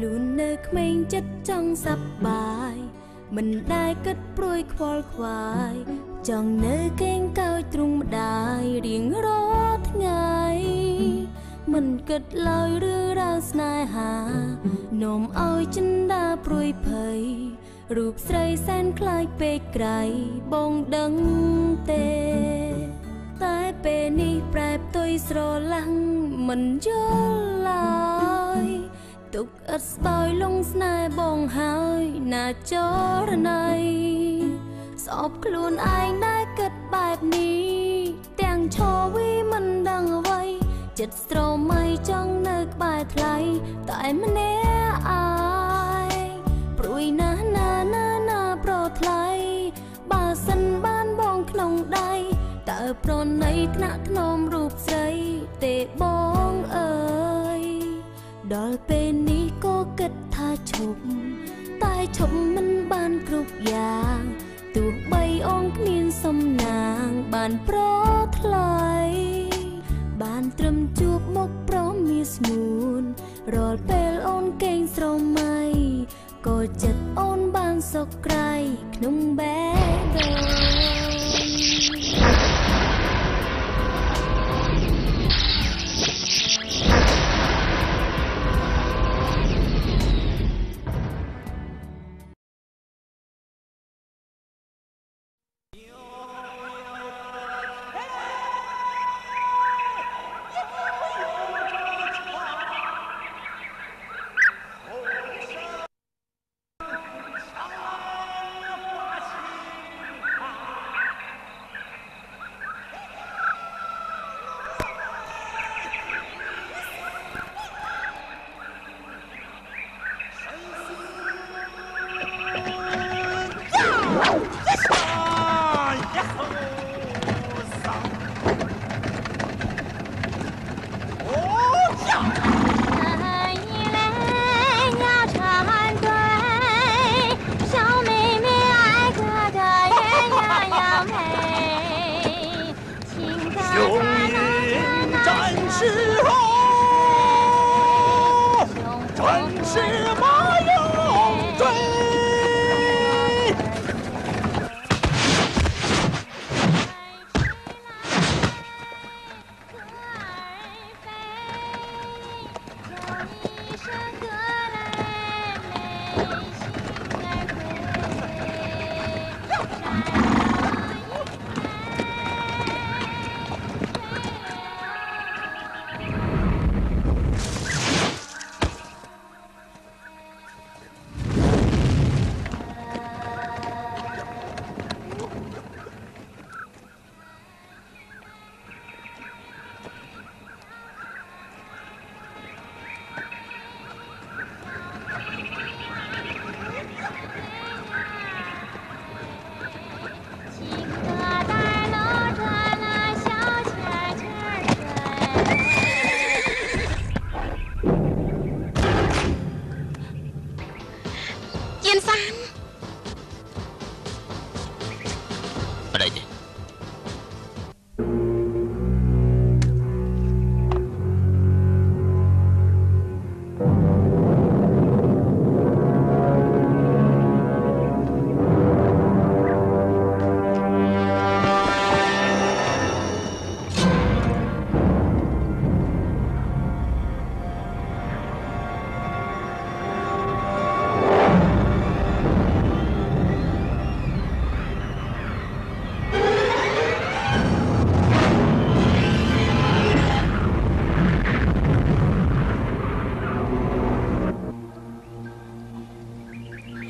ខ្លួននៅក្មេងចិត្តចង់សប្បាយមិនដែលគិតព្រួយខ្វល់ខ្វាយចង់នៅគេងកោចទ្រង់ម្ដាយរៀងរាល់ថ្ងៃមិនគិតឡើយរឿងរ៉ាវស្នេហានោមឲ្យចិនដាព្រួយភ័យរូបស្រីសែនខ្លាចពេកក្រៃបងដឹងទេ តែពេលនេះប្រែផ្ទុយស្រឡាំងមិនយល់ឡើយ ទុកឥតស្បើយលងស្នេហ៍បងហើយណាចរណៃស្អប់ខ្លួនឯងដែលគិតបែបនេះ ទាំងឈរវីមិនដឹងអ្វី ចិត្តស្រមៃចង់នៅក្បែរថ្លៃតែម្នាក់ឯងព្រួយណាស់ណាណាណាប្រថ្លៃបើសិនបានបងក្នុងដៃតើប្រណីថ្នាក់ធ្នមរូបស្រីទេបងអើយ ដល់ពេលនេះក៏គិតថាឈប់តែឈប់មិនបានគ្រប់យ៉ាងទោះបីអងគ្មានសំណាងបានប្រថ្លៃបានត្រឹមជួបមុខប្រមាស្ងួនរាល់ពេលអូនកេងស្រមៃក៏ចិត្តអូនបានសុខក្រៃក្នុងបេះដូង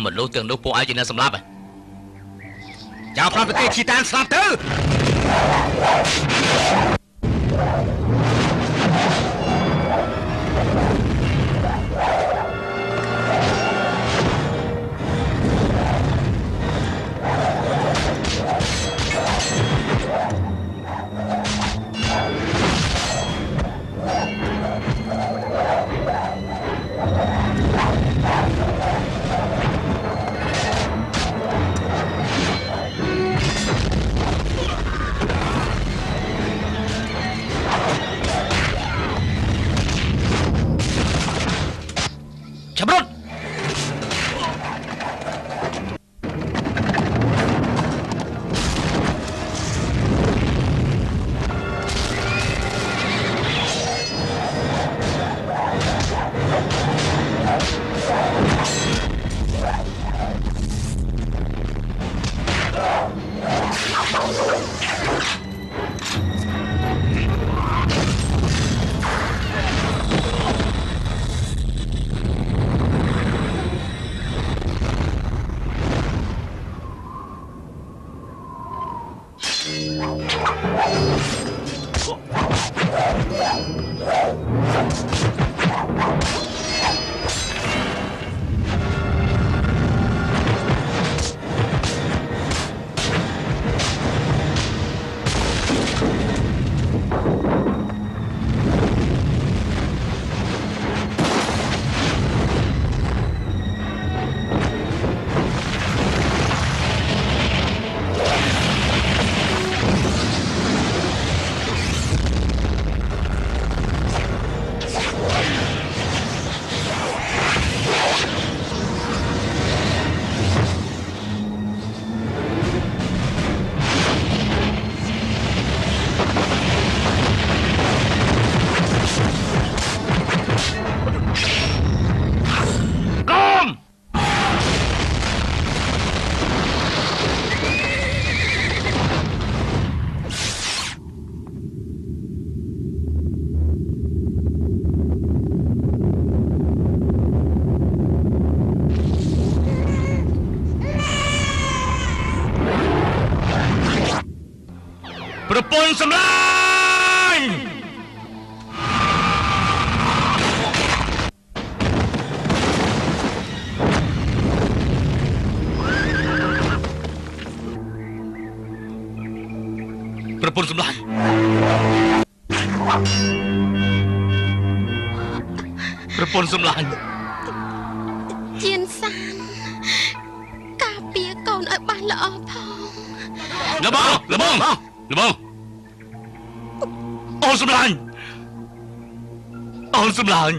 មនុស្សទាំងនោះពួកឯងជាអ្នកសម្លាប់ហ៎ចៅប្រាប់ប្រទេសឈីតានស្លាប់ទៅ ប្រពន្ធសម្លាញ់ជានសានការពារកូនឲ្យបានល្អផងលបងលបងលបងអូនសម្លាញ់អូនសម្លាញ់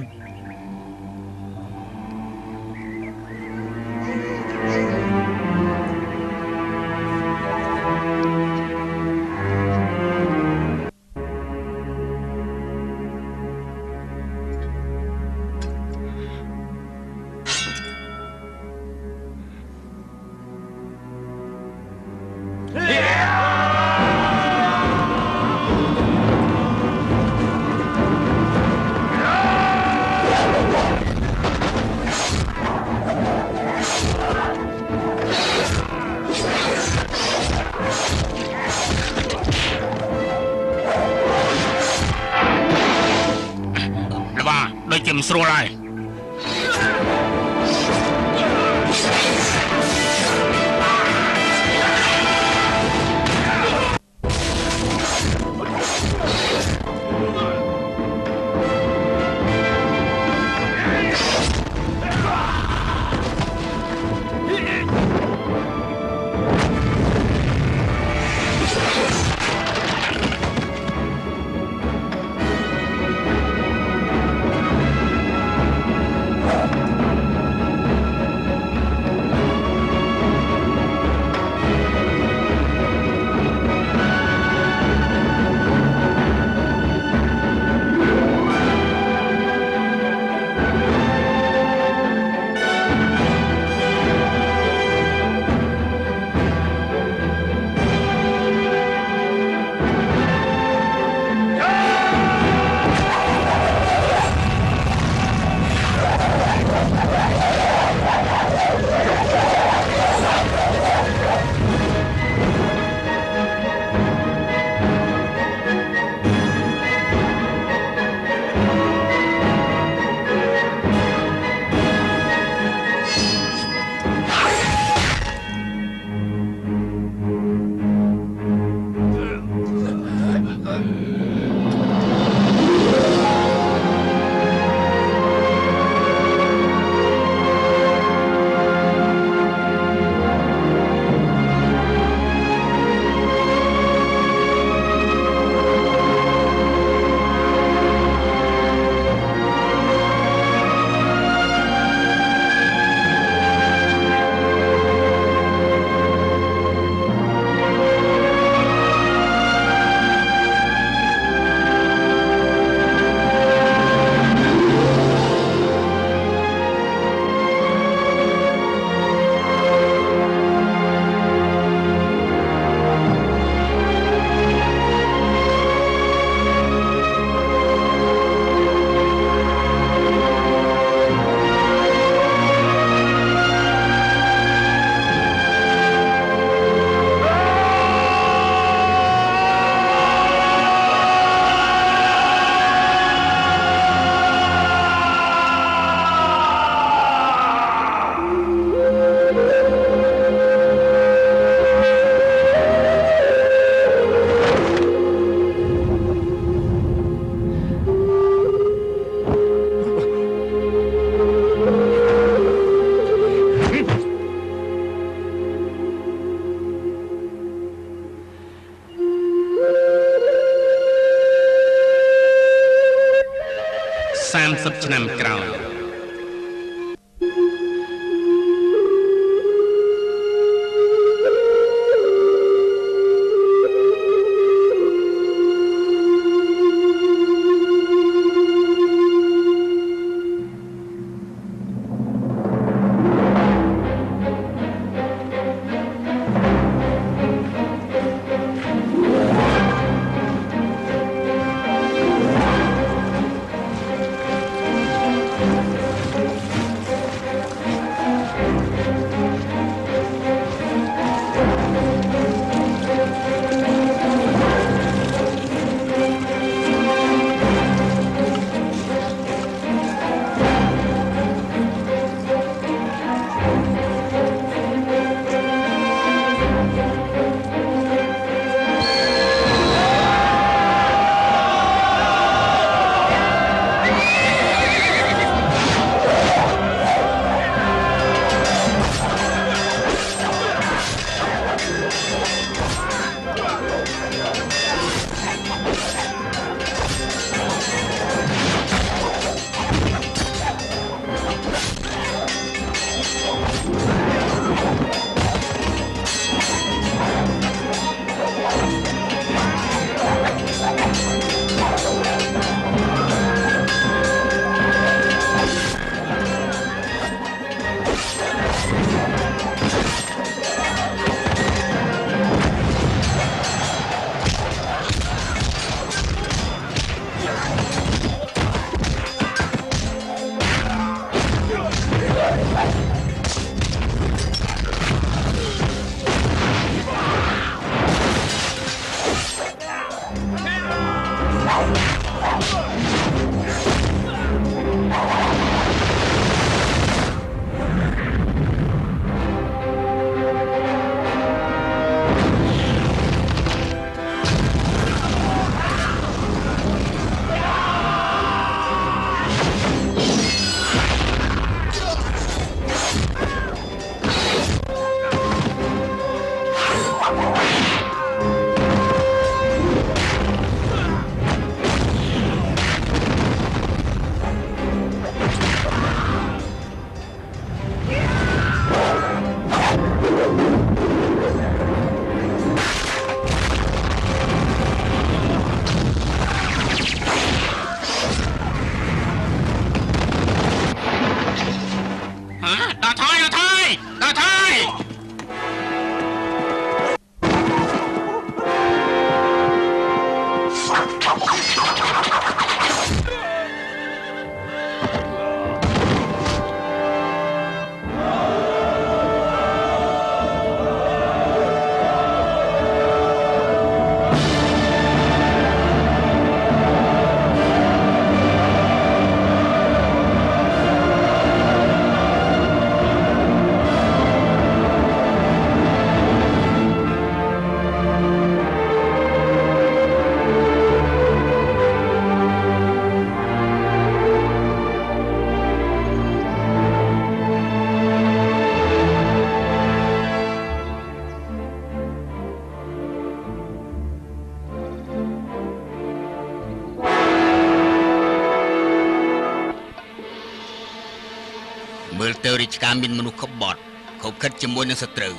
មានមនុស្សក្បត់ខົບខិតជាមួយនឹងសត្រូវ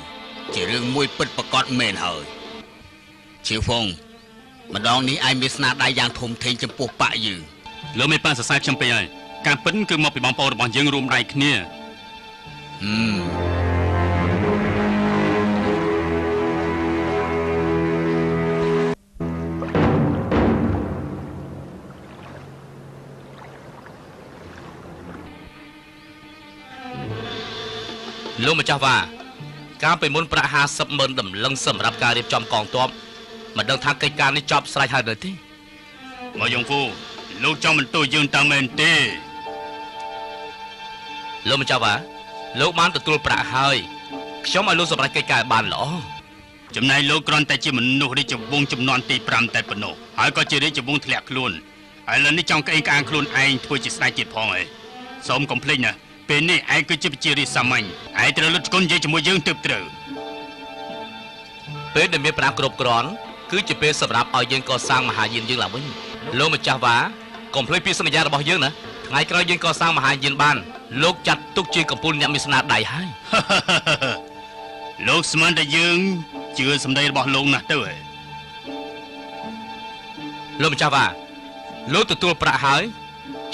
ជារឿងមួយពិតប្រកបមែនហើយឈៀវហ្វុងម្ដងនេះឯងមានស្នាដៃយ៉ាងធំធេងចំពោះបាក់យើងលោកមេប៉ាសរសើរខ្ញុំពេកហើយការពិតគឺមកពីបងប្អូនរបស់យើងរួមដៃគ្នាហឹម លោកម្ចាស់វ៉ាកាលពីមុនប្រាក់50ម៉ឺនដំឡឹងសម្រាប់ការរៀបចំកងទ័ពមិនដឹងថាកិច្ចការនេះចប់ស្រេចហើយនៅទេមកយងហ្វូលោកចង់បន្ទោសយើងតាំងមែនទេលោកម្ចាស់វ៉ាលោកបានទទួលប្រាក់ហើយខ្ញុំឲ្យលោកសម្រេចកិច្ចការឲ្យបានល្អចំណែកលោកគ្រាន់តែជាមនុស្សរាជវង្សចំនួនទី5តែប៉ុណ្ណោះហើយក៏ជារាជវង្សធ្លាក់ខ្លួនឥឡូវនេះចង់ក្អេងក្អាងខ្លួនឯងធ្វើជាស្ដេចទៀតផងឯងសូមកុំភ្លេចណា ពេលនេះឯងគឺជាប្រជារាស្ត្រសាមញ្ញឯងត្រូវលុតឆ្គុននិយាយជាមួយយើងទើបត្រូវពេលដែលមានប្រាក់គ្រប់គ្រាន់គឺជាពេលសម្រាប់ឲ្យយើងកសាងមហាយានយើងឡើងវិញលោកម្ចាស់វ៉ាកុំភ្លេចពីសន្យារបស់យើងណាថ្ងៃក្រោយយើងកសាងមហាយានបានលោកចាត់ទុកជាកំពូលអ្នកមានស្នាដៃហើយលោកស្មានតែយើងជឿសម្ដីរបស់លោកណាស់ទៅឯងលោកម្ចាស់វ៉ាលោកទទួលប្រាក់ហើយ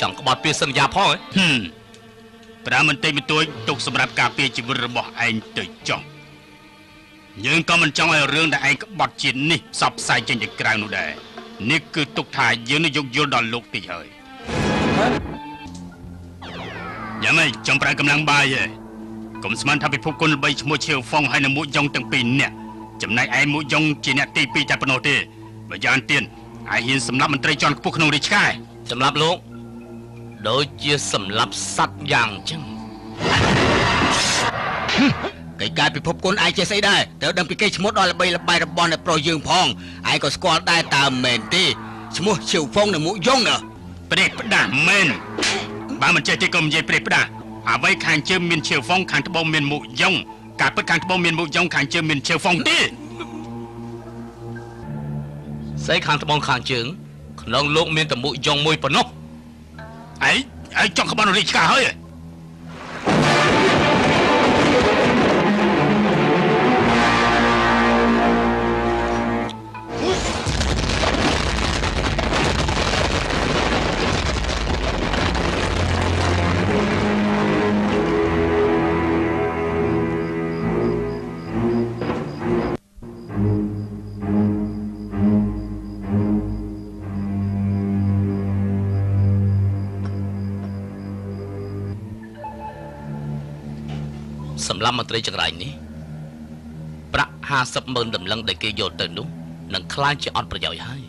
ចង់ក្បត់ពីសន្យាផងហ៎ហឹម ប្រាំបន្តិចបន្តួចទុកសម្រាប់ការពារជីវិតរបស់ឯងទៅចុះយើងក៏មិនចង់ឲ្យរឿងដែលឯងក្បត់ជាតិនេះផ្សព្វផ្សាយចេញទៅក្រៅនោះដែរនេះគឺទុកថាយើងនឹងយកយល់ដល់លោកតិចហើយយ៉ាងម៉េចចង់ប្រើកម្លាំងបាយហ៎កុំស្មានថាពិភពគុណល្បីឈ្មោះឈៀវហ្វុងហើយនៅមួកយ៉ុងទាំងពីរនាក់ចំណែកឯងមួកយ៉ុងជាអ្នកទី2តែប៉ុណ្ណោះទេបើយ៉ាងទៀតឯងហ៊ានសម្លាប់មន្ត្រីជាន់ខ្ពស់ក្នុងរាជការឯងសម្រាប់លោក ដូចជាសម្លាប់សត្វយ៉ាងអញ្ចឹងកិច្ចការពិភពគុណឯងចេះស្អីដែរត្រូវដឹងពីគេឈ្មោះដល់ល្បីល្បាញរបស់អ្នកប្រុសយើងផងឯងក៏ស្គាល់ដែរតើមែនទេឈ្មោះឈៀវហ្វុងនៅមុខយងណាព្រេះផ្ដាស់មែនបើមិនចេះទេក៏មិននិយាយព្រេះផ្ដាស់អ្វីខាងជើងមានឈើហ្វុងខាងត្បូងមានមុខយ៉ុងការពិតខាងត្បូងមានមុខយ៉ុងខាងជើងមានឈើហ្វុងទេស្អីខាងត្បូងខាងជើងក្នុងលោកមានតែមុខយ៉ងមួយប៉ុណ្ណោះ ឯងឯងចង់ក្បត់រាជការហើយហ៎ស ម្រាប់មន្ត្រីចង្រៃនេះប្រាក់50ម៉ឺនដំឡឹងដែលគេយកទៅនោះនឹងខ្លាចជាអត់ប្រយោជន៍ហើយ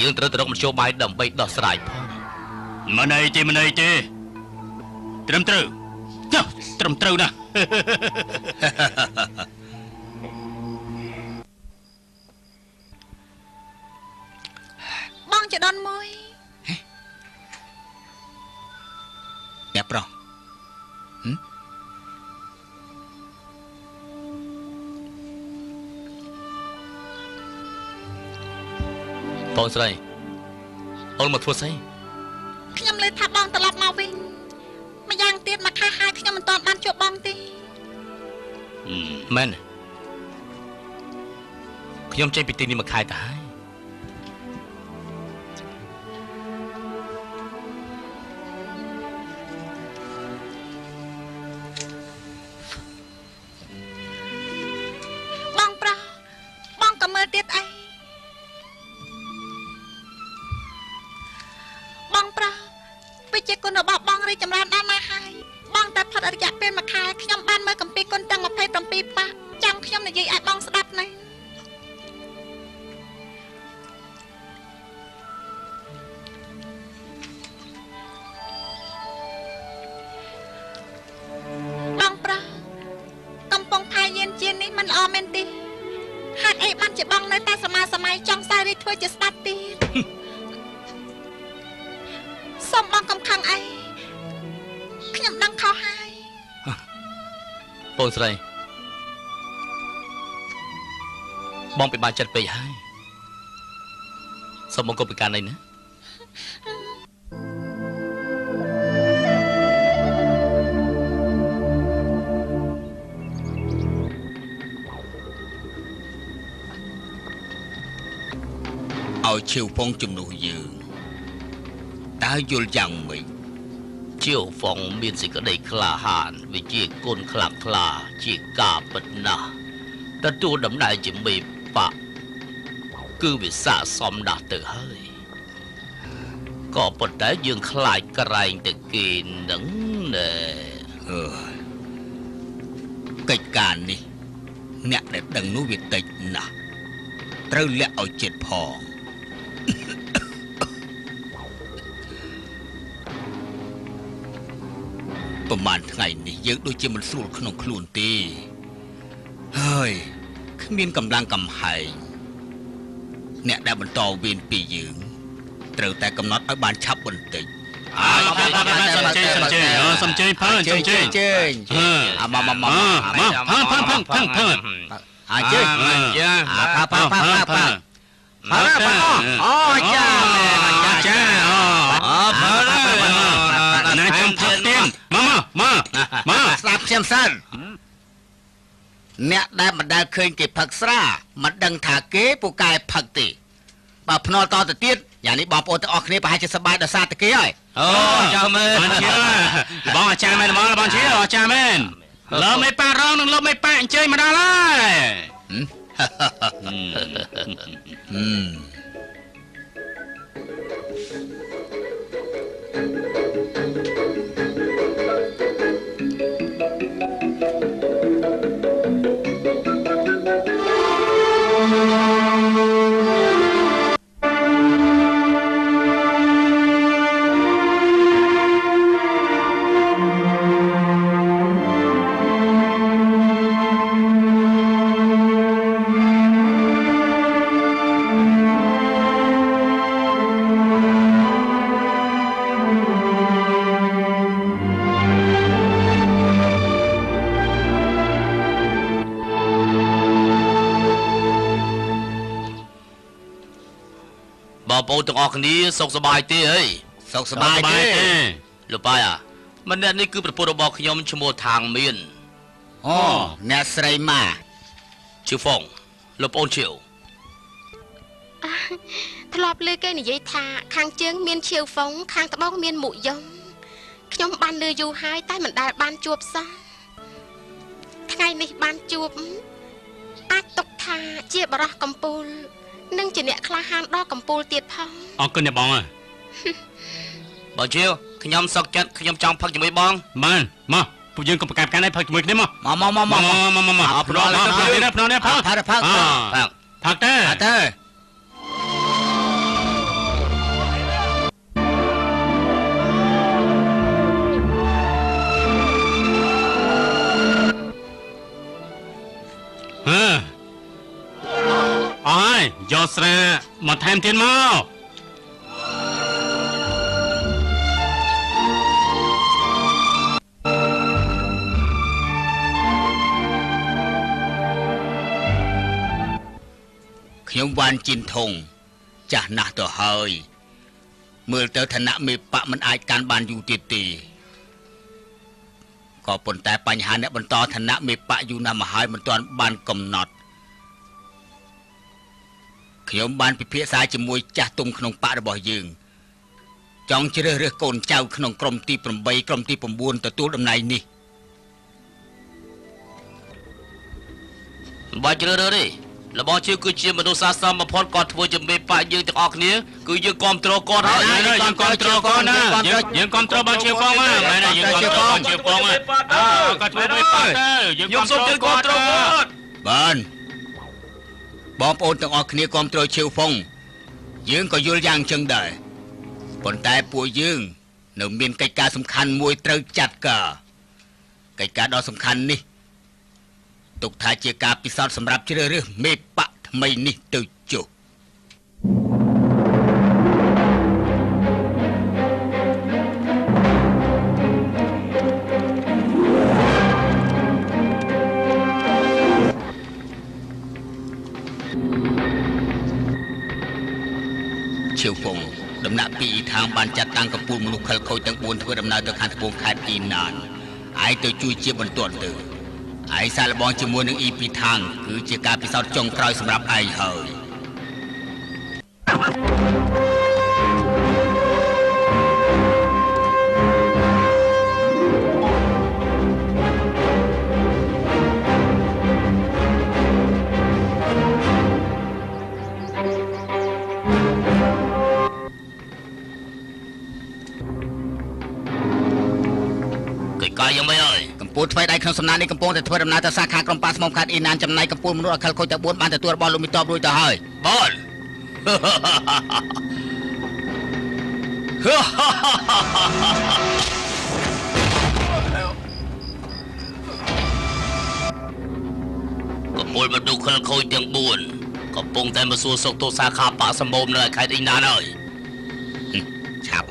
យើងត្រូវទៅរកមធ្យោបាយដើម្បីដោះស្រាយផងមិនអីទេមិនអីទេត្រឹមត្រូវចុះត្រឹមត្រូវណា បងស្រីអូនមកធ្វើស្អីខ្ញុំលើថាបងត្រឡប់មកវិញម្យ៉ាងទៀតមកខែហើយខ្ញុំមិនទាន់បានជួបបងទេមែនខ្ញុំចេញពីទីនេះមួយខែទៅហើយបង ហេតុអីបានជាបងនៅតែសមាសម័យចង់សារីធ្វើជាស្ដេចទៀតសូមបងកំខឹងអីខ្ញុំដឹងខុសហើយបងស្រីបងពិបាកចិត្តពេកហើយសូមបងគប់ពីការនេះណា ឲ្យឈៀវពងជំនួសយើងតើយល់យ៉ាងម៉េចជាវហ្វុងមានសេចក្តីក្លាហានវិជាគុណខ្លាំងក្លាជាការពិតណាស់ទទួលដំណើរជាមេបកគឺវាស័កសមណាស់ទៅហើយក៏ប៉ុន្តែយើងខ្លាចក្រែងទៅគេនឹងណែអឺកិច្ចការនេះ អ្នកដែលដឹងនោះវាតិចណាស់ត្រូវលាក់ឲ្យចិត្តផង ប្រហែលថ្ងៃនេះយើងដូចជាមិនស្រួលក្នុងខ្លួនទេហើយគ្មានកម្លាំងកំហែងអ្នកដែលបន្តវេនពីយើងត្រូវតែកំណត់ឲ្យបានឆាប់បន្តិចអើសំជេសំជេសំជេអឺសំជេផើសំជេជើញអឺអាមកមកមកអឺមកផើផើផើផើផើអាជើញចាអាផាផាផាផាផាផើផើ អូចាចាចាអូអើបើឡើយណាចំផឹកទៀនមកមកមកស្ដាប់ខ្ញុំសិនអ្នកដែលមិនដែលឃើញគេផឹកស្រាមិនដឹងថាគេពូកែផឹកទេបើភ្នាល់តទៅទៀតយ៉ាងនេះបងប្អូនទាំងអស់គ្នាប្រហែលជាសប្បាយដោយសារតែគេហើយអូចាំមើលបានជាបងអាចារ្យមែនហ្មងបងជាអាចារ្យមែនលើមេប៉ារងនឹងលើមេប៉ាអញ្ជើញមកដល់ហើយ ហឹ ស់គ្នាសុខសប្បាយទេអីសុខសប្បាយទេលោកបាយអាម្នាក់នេះគឺប្រពន្ធរបស់ខ្ញុំឈ្មោះថាងមានអូអ្នកស្រីម៉ាជឿហ្វុងលោកប្អូនជឿធ្លាប់លើគេនិយាយថា ខាងជើងមានឈៀវហ្វុងខាងត្បូងមានមុខយំខ្ញុំបានលើយូរហើយតែមិនដែលបានជួបសោះថ្ងៃនេះបានជួបអាចទុកថាជាបរោះកំពូល និងជាអ្នកក្លាហានដល់កំពូលទៀតផងអរគុណអ្នកបងអើយបងជឿខ្ញុំសុកចិត្តខ្ញុំចង់ផឹកជាមួយបងបានមកពួកយើងកុំប្រកាសកាន់ឲ្យផឹកជាមួយគ្នាមកមកមកមកមកមកមកមកមកអភ្នាល់ភ្នាល់នេះភ្នាល់នេះផឹកផាត់ផាត់អបាទផឹកទេអ ត់ទេហឺអើយយកស្រាមកថែមទៀតមកខ្ញុំវ៉ាន់ជីនធុងចាស់ណាស់ទៅហើយមើលទៅឋានៈមេបៈមិនអាចកាន់បានយូរទៀតទេក៏ប៉ុន្តែបញ្ហាអ្នកបន្តឋានៈមេបៈយូរណាស់មកហើយមិនទាន់បានកំណត់ ខ្ញុំបានពិភាក្សាជាមួយចាស់ទុំក្នុងបករបស់យើងចង់ជ្រើសរើសកូនចៅក្នុងក្រុមទី8ក្រុមទី9ទទួលតំណែងនេះមិនបាច់ជ្រើសរើសទេរបស់ជឿគឺជាមនុស្សសាស្ត្របំផុតគាត់ធ្វើជាមេប៉ាយើងទាំងអស់គ្នាគឺយើងគ្រប់គ្រងគាត់ហើយយើងយើងគ្រប់គ្រងគាត់ណាយើងយើងគ្រប់គ្រងបានជាផងណាមែនទេយើងគ្រប់គ្រងបានជាផងណាអើគាត់ធ្វើមិនប៉ាទៅយើងខ្ញុំសូមជឿគ្រប់គ្រងគាត់បាន បងប្អូនទាំងអស់គ្នាគ្រប់គ្រងឈៀវហ្វុងយើងក៏យល់យ៉ាងចឹងដែរប៉ុន្តែពួកយើង នៅមានកិច្ចការសំខាន់មួយត្រូវចាត់ការកិច្ចការដ៏សំខាន់នេះទុកថាជាការពិសោធន៍សម្រាប់ជ្រើសរើសមេបកថ្មីនេះទៅ ដំណាក់ពីអ៊ីថាងបានចាត់តាំងកម្ពុជាមនុស្សខិលខូចទាំង4ធ្វើដំណើរទៅខាងត្បូងខេត្តអ៊ីណានឯងទៅជួយជាបន្ទាន់ទៅឯងសាកល្បងជាមួយនឹងអ៊ីពីថាងគឺជាការពិសោធន៍ចុងក្រោយសម្រាប់ឯងហើយ ថ្មីដៃក្នុងសំណាក់នេះកំពុងតែធ្វើដំណើរទៅសាខាក្រុមប៉ាស្មុំខាត់អ៊ីណានចំណាយកម្ពុជាមនុស្សអខិលខូចតែ4បានទទួលរបស់លោកមីតបរួចទៅហើយបនកំពុលមកឌុខលខូចទាំង4កំពុងតែមកសួរសុខទុក្ខសាខាបាក់សម្បូមនៅឯខេត្តអ៊ីណានហើយឆាប់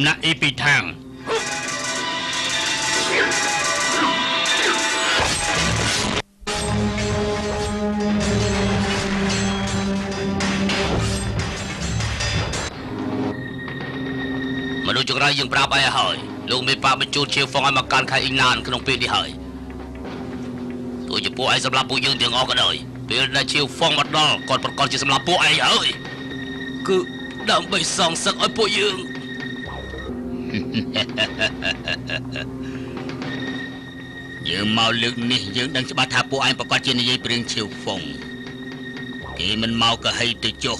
ำนักอีปีทาง มาดูจุกรายยังปราบไอ้เฮยลุงมีปาเป็นจูดเชียวฟองไอ้มาการขายอีกนานขนมปีนี่เฮยตัวจะปูไอ้สำหรับปูยืนเดียงออกกันเลยเปลี่ยนได้เชียวฟองมาดอลก่อนประกอบจะสำหรับปูไอ้เฮยគឺដើម្បីសងសឹកឲ្យពួកយើង យើងមកលើកនេះយើងដឹងច្បាស់ថាពួកឯងប្រកាសជានិយាយព្រឿងឈៀវហ្វុងគេមិនមកក៏ហីទៅចុះ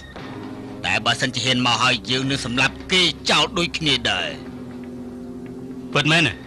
តែបើសិនជាហ៊ានមកហើយយើងនឹងសម្លាប់គេចោលដូចគ្នាដែរពិតមែនទេ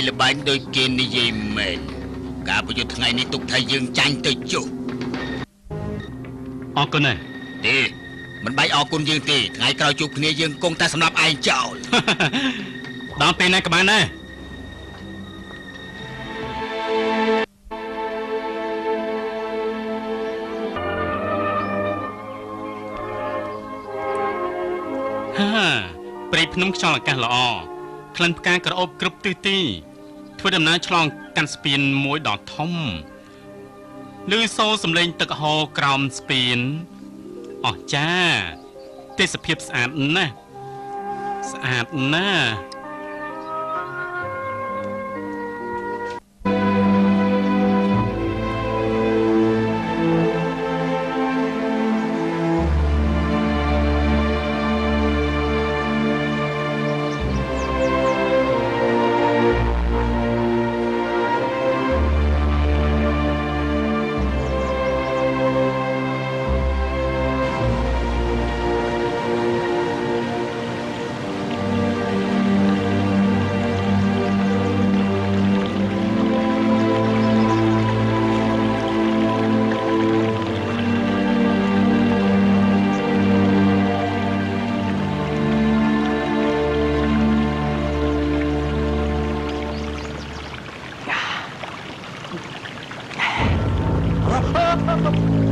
ល្បីល្បាញដូចគេនិយាយមែនការប្រយុទ្ធថ្ងៃនេះទុកថាយើងចាញ់ទៅចុះអរគុណណាស់ទេមិនបាច់អរគុណយើងទេថ្ងៃក្រោយជួបគ្នាយើងគង់តែសម្រាប់ឯងចោលដល់ពេលណាក៏បានដែរហាព្រៃភ្នំខ្យល់អាកាសល្អក្លិនផ្កាក្រអូបគ្រប់ទិសទី ធ្វើដំណើរឆ្លងកាន់ស្ពានមួយដ៏ធំឮសូរសំឡេងទឹកហូរក្រោមស្ពានអស់ចាទេសភាពស្អាតណាស់ស្អាតណាស់ ¡Ja, ja, ja!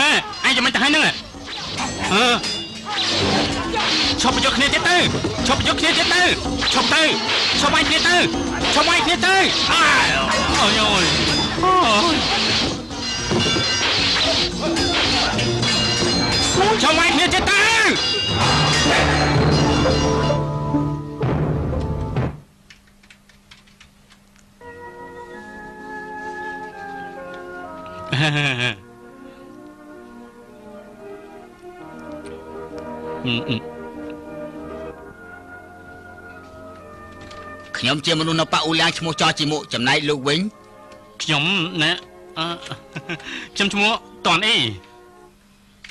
ណែឯងចាំមិនទៅហើយហ្នឹងហ៎អឺឈប់បញ្ចុះគ្នាទៀតទៅឈប់បញ្ចុះគ្នាទៀតទៅឈប់ទៅឈប់ឲ្យគ្នាទៅឈប់ឲ្យគ្នាទៅអាអូយអូយអូយឈប់ឲ្យគ្នាទៀតទៅ อืมอืม ខ្ញុំជាមនុស្សនៅប៉ាអ៊ូឡាងឈ្មោះចោជីមុចំណែកលោកវិញខ្ញុំណាអឺខ្ញុំឈ្មោះតនអី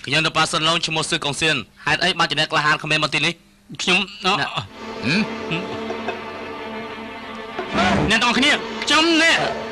ខ្ញុំនៅប៉ាសិនឡុងឈ្មោះសឺកុងសៀនហេតុអីបានជាអ្នកក្លាហានគ្មានមកទីនេះខ្ញុំអហឹមអ្នកទាំងគ្នាខ្ញុំនេះ